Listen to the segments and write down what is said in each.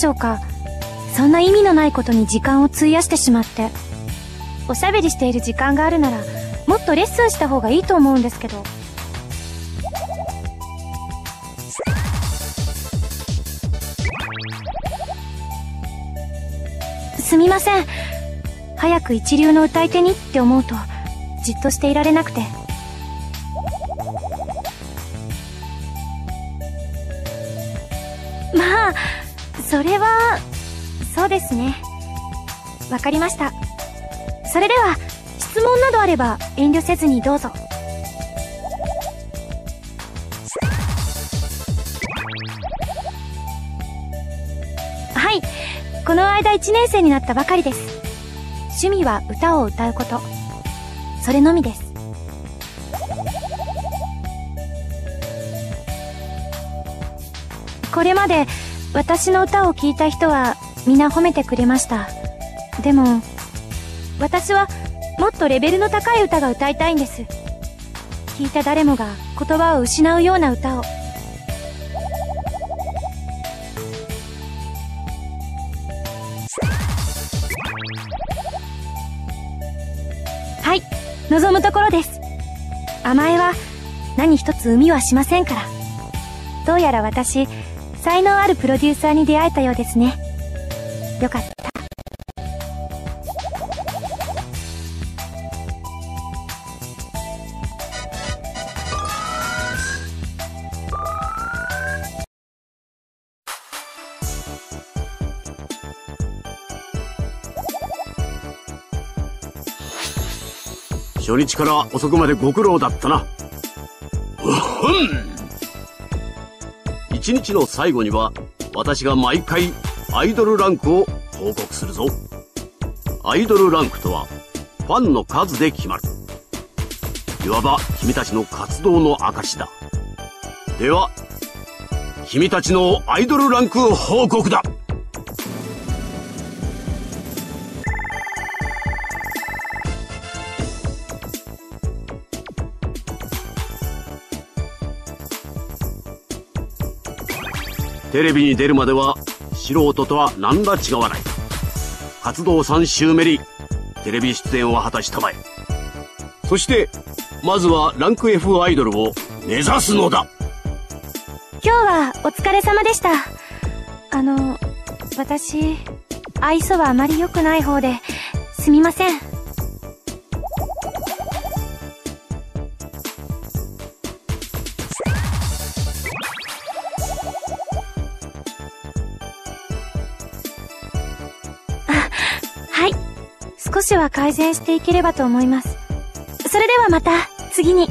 しょうか？そんな意味のないことに時間を費やしてしまって。おしゃべりしている時間があるならもっとレッスンした方がいいと思うんですけど。すみません。早く一流の歌い手にって思うとじっとしていられなくて。それはそうですね。わかりました。それでは質問などあれば遠慮せずにどうぞ。はい。この間1年生になったばかりです。趣味は歌を歌うこと。それのみです。これまで私の歌を聴いた人は皆褒めてくれました。でも私はもっとレベルの高い歌が歌いたいんです。聞いた誰もが言葉を失うような歌を。はい望むところです。甘えは何一つ生みはしませんから。どうやら私才能あるプロデューサーに出会えたようですね。よかった。初日から遅くまでご苦労だったな。う1日の最後には私が毎回アイドルランクを報告するぞ。アイドルランクとはファンの数で決まる。いわば君たちの活動の証だ。では、君たちのアイドルランク報告だテレビに出るまでは素人とは何ら違わない。活動3週目にテレビ出演を果たしたまえ。そして、まずはランク F アイドルを目指すのだ今日はお疲れ様でしたあの私愛想はあまり良くない方ですみません少しは改善していければと思います。それではまた次に。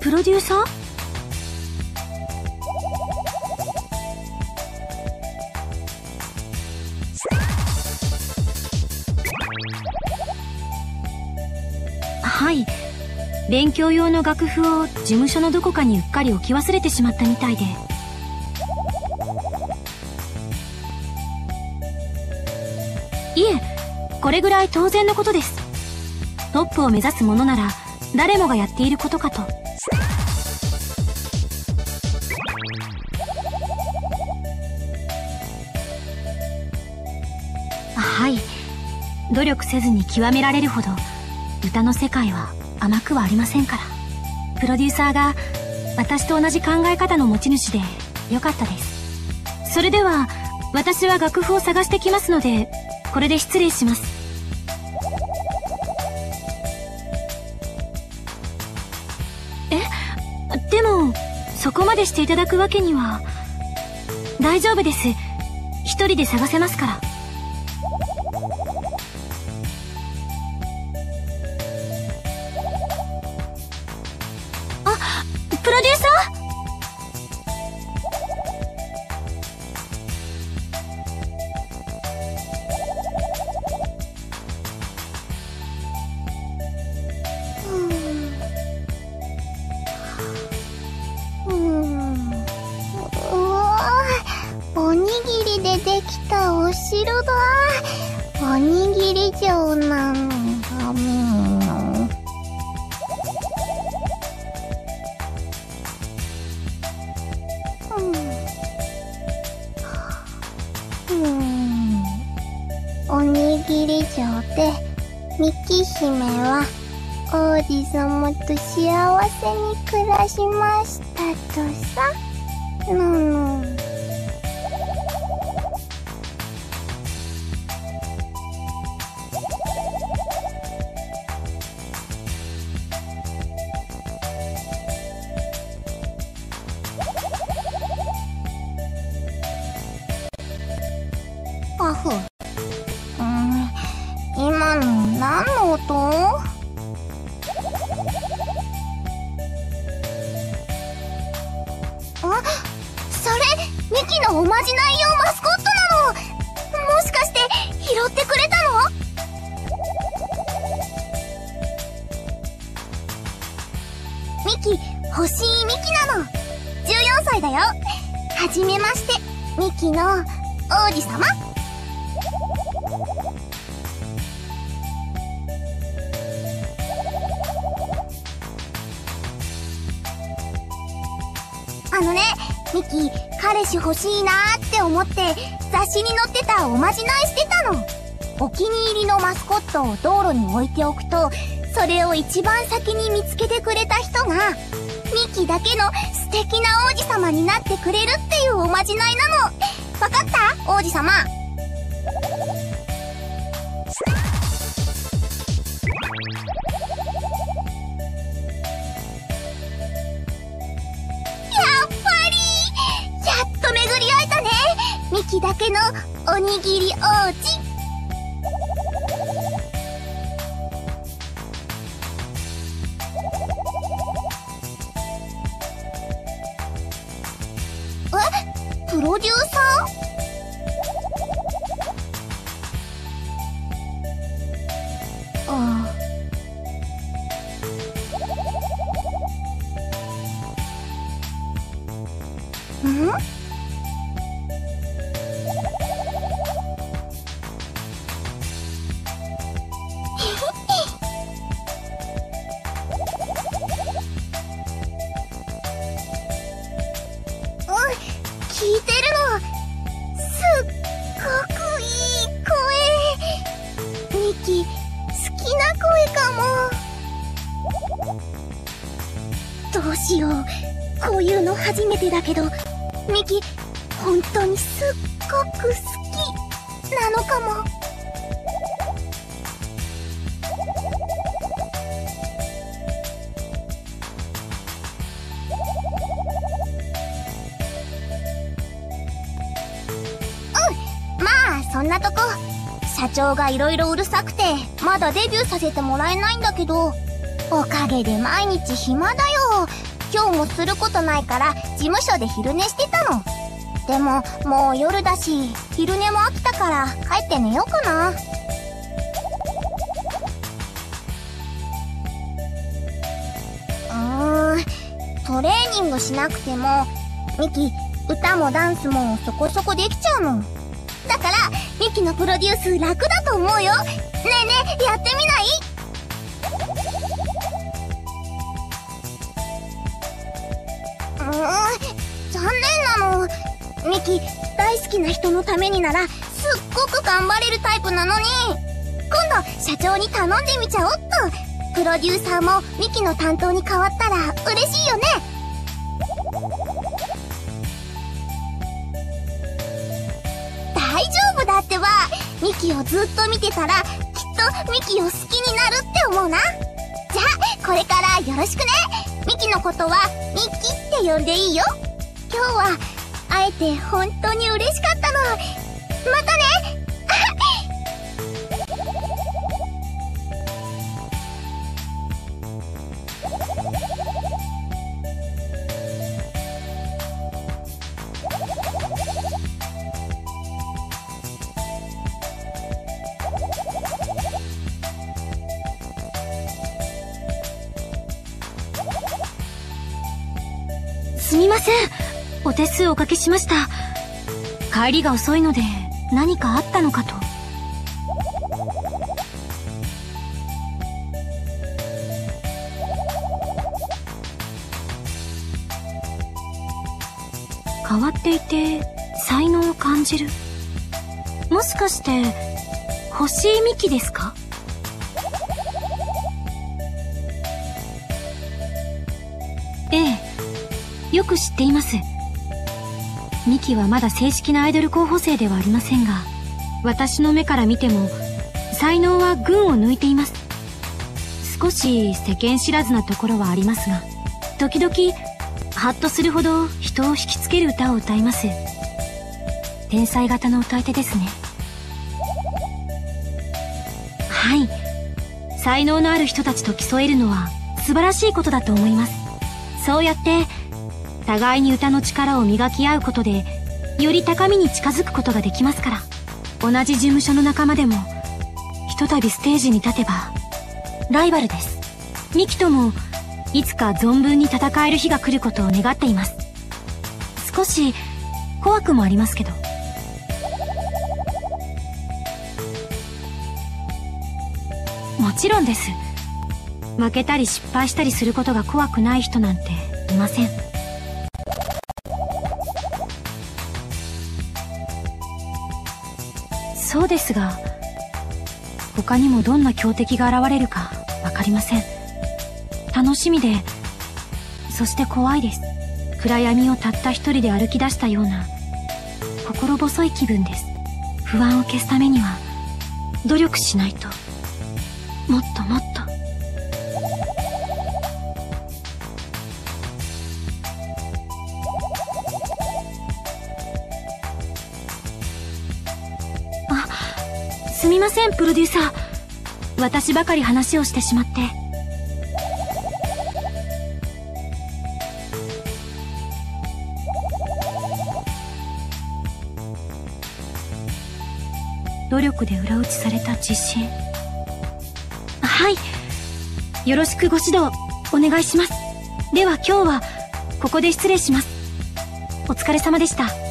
プロデューサー？勉強用の楽譜を事務所のどこかにうっかり置き忘れてしまったみたいで。いえこれぐらい当然のことです。トップを目指すものなら誰もがやっていることかと。はい。努力せずに極められるほど歌の世界は甘くはありませんから。プロデューサーが私と同じ考え方の持ち主でよかったです。それでは私は楽譜を探してきますのでこれで失礼します。え？でもそこまでしていただくわけには大丈夫です。一人で探せますから。ロデューサー？おにぎり状なの。だも。ミキ姫は、王子様と幸せに暮らしましたとさ。のの。パフ。うよはじめまして、ミキの王子様あのね、ミキ、彼氏欲しいなって思って雑誌に載ってたおまじないしてたの。お気に入りのマスコットを道路に置いておくと、それを一番先に見つけてくれた人が、ミキだけの素敵な王子様になってくれるっていうおまじないなの。わかった？王子様。やっぱりやっと巡り会えたねミキだけのおにぎり王子ロデューサーああ。んうん、どうしよう。こういうの初めてだけど、ミキ、本当にすっごく好きなのかも。うん、まあ、そんなとこ。社長が色々うるさくて、まだデビューさせてもらえないんだけど、おかげで毎日暇だよ。今日もすることないから事務所で昼寝してたの。でも、もう夜だし、昼寝も飽きたから帰って寝ようかな。うーん、トレーニングしなくても、ミキ、歌もダンスもそこそこできちゃうの。だから、ミキのプロデュース楽だと思うよ。ねえねえ、やってみない？残念なの。ミキ、大好きな人のためになら、すっごく頑張れるタイプなのに。今度、社長に頼んでみちゃおっと。プロデューサーもミキの担当に変わったら嬉しいよね。大丈夫だってば。ミキをずっと見てたら、きっとミキを好きになるって思うな。じゃあ、これからよろしくね。ミキのことは、ミキって呼んでいいよ。今日は、会えて本当に嬉しかったの。またねすみません。お手数おかけしました。帰りが遅いので何かあったのかと変わっていて才能を感じるもしかして星井美希ですか？よく知っています。ミキはまだ正式なアイドル候補生ではありませんが私の目から見ても才能は群を抜いています。少し世間知らずなところはありますが時々ハッとするほど人を引きつける歌を歌います。天才型の歌い手ですね。はい。才能のある人たちと競えるのは素晴らしいことだと思います。そうやって互いに歌の力を磨き合うことでより高みに近づくことができますから。同じ事務所の仲間でもひとたびステージに立てばライバルです。ミキともいつか存分に戦える日が来ることを願っています。少し怖くもありますけど。もちろんです。負けたり失敗したりすることが怖くない人なんていません。そうですが他にもどんな強敵が現れるか分かりません。楽しみでそして怖いです。暗闇をたった一人で歩き出したような心細い気分です。不安を消すためには努力しないと。もっともっとすみませんプロデューサー。私ばかり話をしてしまって。努力で裏打ちされた自信。はい。よろしくご指導お願いします。では今日はここで失礼します。お疲れ様でした。